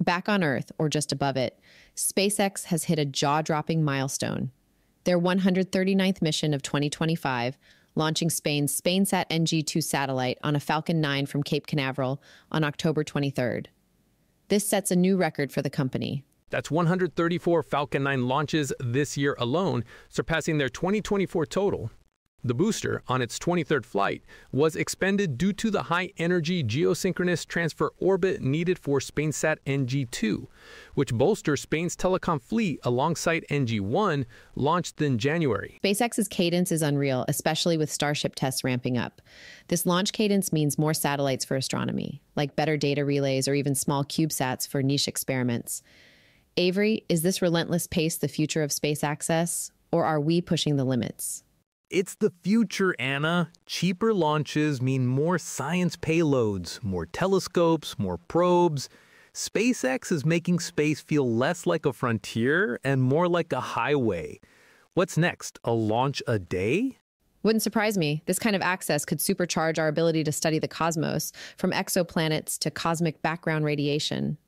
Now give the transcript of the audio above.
Back on Earth, or just above it, SpaceX has hit a jaw dropping milestone. Their 139th mission of 2025, launching Spain's SpainSat NG 2 satellite on a Falcon 9 from Cape Canaveral on October 23rd. This sets a new record for the company. That's 134 Falcon 9 launches this year alone, surpassing their 2024 total. The booster, on its 23rd flight, was expended due to the high energy geosynchronous transfer orbit needed for SpainSat NG 2, which bolsters Spain's telecom fleet alongside NG 1, launched in January. SpaceX's cadence is unreal, especially with Starship tests ramping up. This launch cadence means more satellites for astronomy, like better data relays or even small CubeSats for niche experiments. Avery, is this relentless pace the future of space access, or are we pushing the limits? It's the future, Anna. Cheaper launches mean more science payloads, more telescopes, more probes. SpaceX is making space feel less like a frontier and more like a highway. What's next? A launch a day? Wouldn't surprise me. This kind of access could supercharge our ability to study the cosmos, from exoplanets to cosmic background radiation.